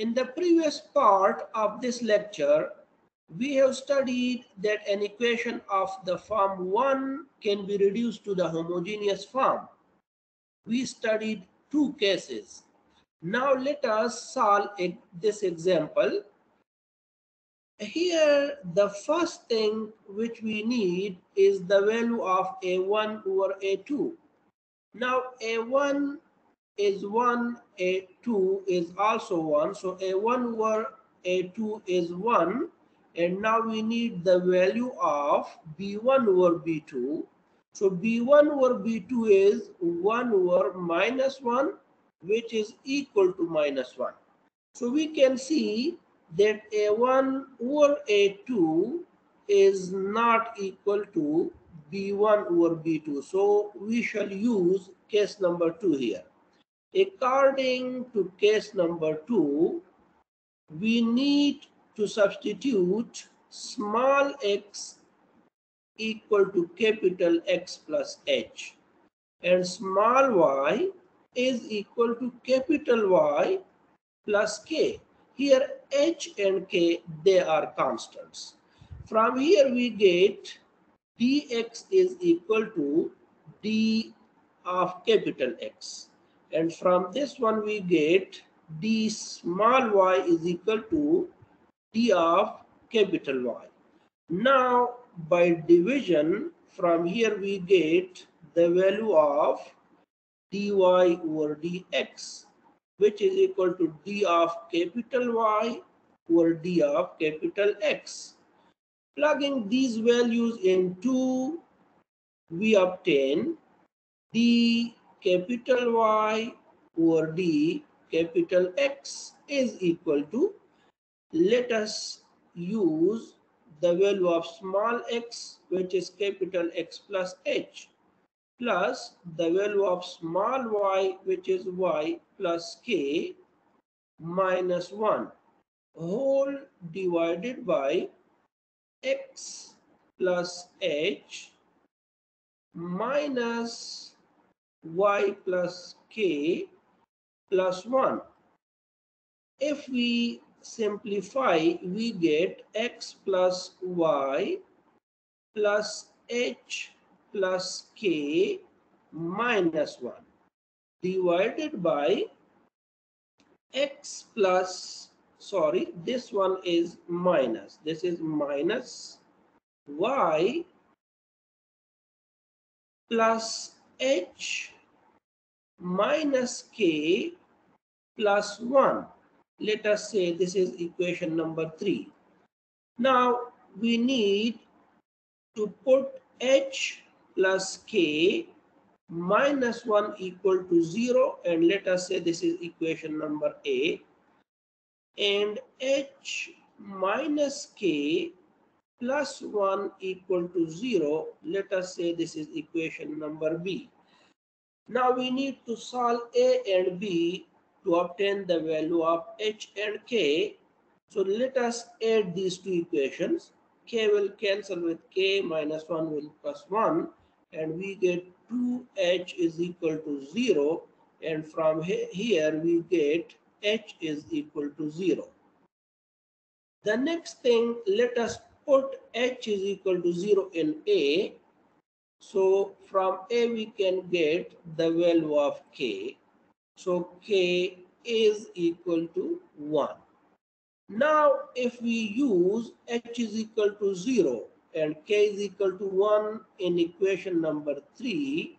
In the previous part of this lecture, we have studied that an equation of the form 1 can be reduced to the homogeneous form. We studied two cases. Now let us solve this example. Here, the first thing which we need is the value of A1 over A2. Now, A1 is 1, A2 is also 1. So, A1 over A2 is 1 and now we need the value of b1 over b2 so b1 over b2 is 1 over minus 1 which is equal to minus 1 so we can see that a1 over a2 is not equal to b1 over b2 so we shall use case number 2 here according to case number 2 we need to substitute small x equal to capital X plus h and small y is equal to capital Y plus k. Here h and k they are constants. From here we get dx is equal to d of capital X and from this one we get d small y is equal to d of capital Y. Now, by division, from here we get the value of dy over dx, which is equal to d of capital Y over d of capital X. Plugging these values into, we obtain d capital Y over d capital X is equal to let us use the value of small x which is capital X plus h plus the value of small y which is y plus k minus 1 whole divided by x plus h minus y plus k plus 1. If we simplify, we get x plus y plus h plus k minus 1 divided by x plus, sorry, this one is minus. This is minus y plus h minus k plus 1 let us say this is equation number 3. Now we need to put h plus k minus 1 equal to 0 and let us say this is equation number A and h minus k plus 1 equal to 0 let us say this is equation number B. Now we need to solve A and B to obtain the value of h and k. So let us add these two equations. k will cancel with k minus 1 will plus 1 and we get 2h is equal to 0 and from here we get h is equal to 0. The next thing, let us put h is equal to 0 in A. So from A we can get the value of k. So k is equal to 1. Now, if we use h is equal to 0 and k is equal to 1 in equation number 3,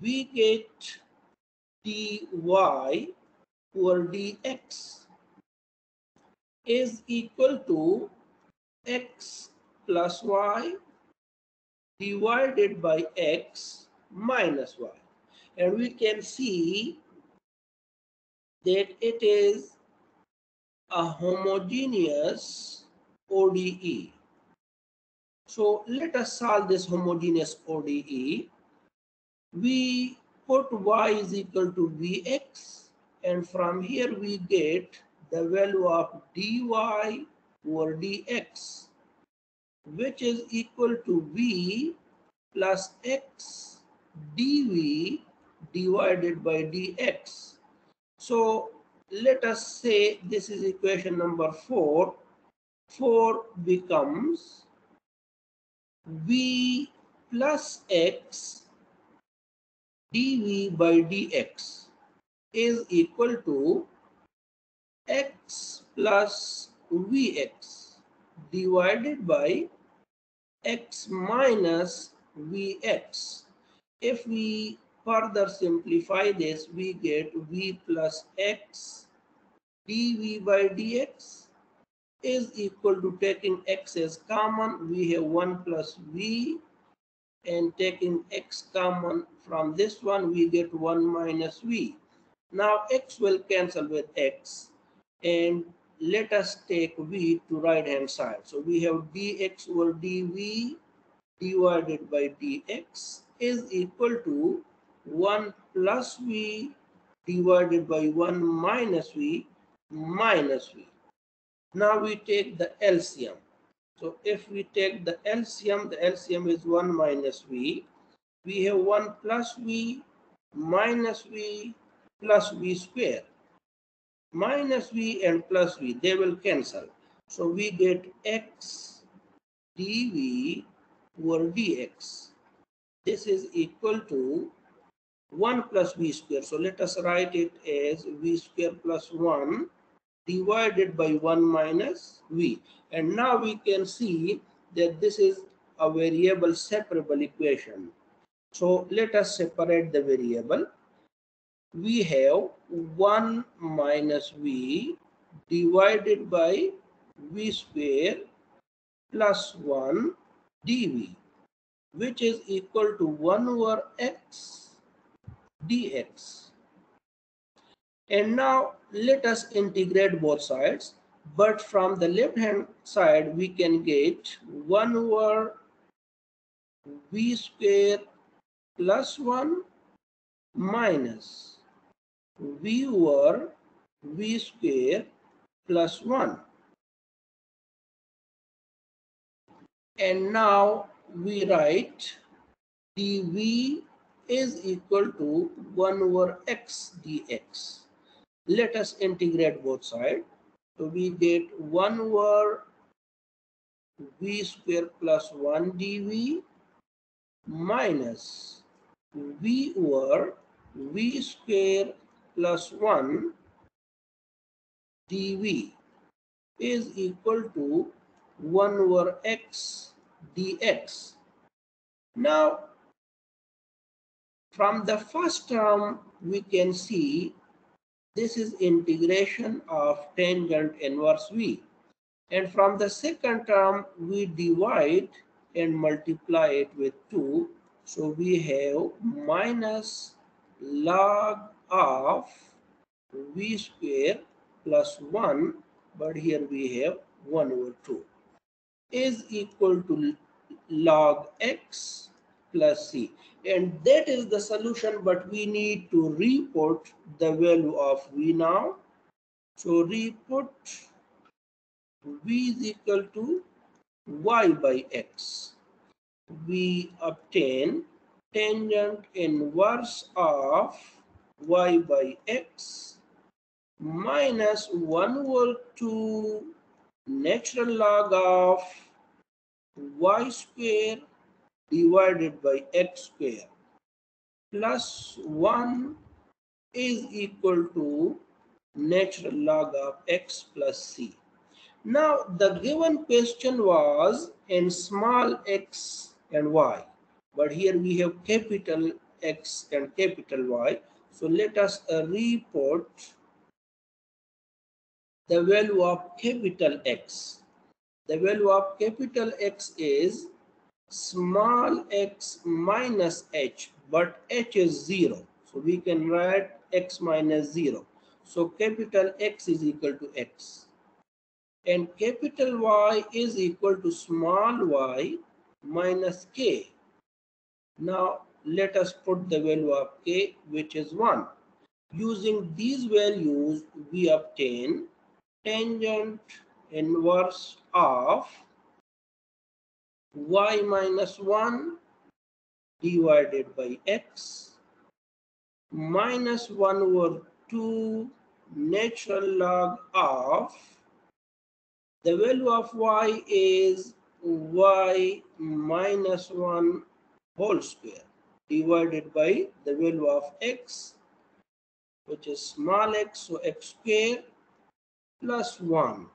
we get dy over dx is equal to x plus y divided by x minus y. And we can see that it is a homogeneous ODE. So let us solve this homogeneous ODE. We put y is equal to vx and from here we get the value of dy over dx which is equal to v plus x dv divided by dx so let us say this is equation number 4. 4 becomes v plus x dv by dx is equal to x plus vx divided by x minus vx. If we further simplify this, we get v plus x dv by dx is equal to taking x as common. We have 1 plus v and taking x common from this one, we get 1 minus v. Now x will cancel with x and let us take v to right hand side. So we have dx over dv divided by dx is equal to 1 plus v divided by 1 minus v minus v. Now we take the LCM. So if we take the LCM, the LCM is 1 minus v. We have 1 plus v minus v plus v square minus v and plus v, they will cancel. So we get x dv over dx. This is equal to 1 plus v square. So let us write it as v square plus 1 divided by 1 minus v. And now we can see that this is a variable separable equation. So let us separate the variable we have 1 minus v divided by v square plus 1 dv which is equal to 1 over x dx. And now let us integrate both sides. But from the left hand side, we can get 1 over v square plus 1 minus v over v square plus 1. And now we write dv is equal to 1 over x dx. Let us integrate both sides. So we get 1 over v square plus 1 dv minus v over v square plus 1 dv is equal to 1 over x dx. Now, from the first term, we can see this is integration of tangent inverse v. And from the second term, we divide and multiply it with 2. So we have minus log of v square plus 1 but here we have 1 over 2 is equal to log x plus c. And that is the solution but we need to report the value of v now. So report v is equal to y by x. We obtain tangent inverse of y by x minus 1 over 2 natural log of y square divided by x square plus 1 is equal to natural log of x plus c. Now the given question was in small x and y, but here we have capital X and capital Y. So let us uh, reput the value of capital X. The value of capital X is small x minus h, but h is 0. So we can write x minus 0. So capital X is equal to x. And capital Y is equal to small y minus k. Now let us put the value of k which is 1. Using these values we obtain tangent inverse of y minus 1 divided by x minus 1 over 2 natural log of the value of y is y minus 1 whole square divided by the value of x which is small x so x square plus 1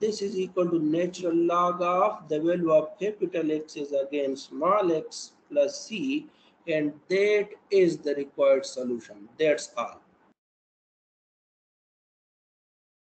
this is equal to natural log of the value of capital X is again small x plus c and that is the required solution. That's all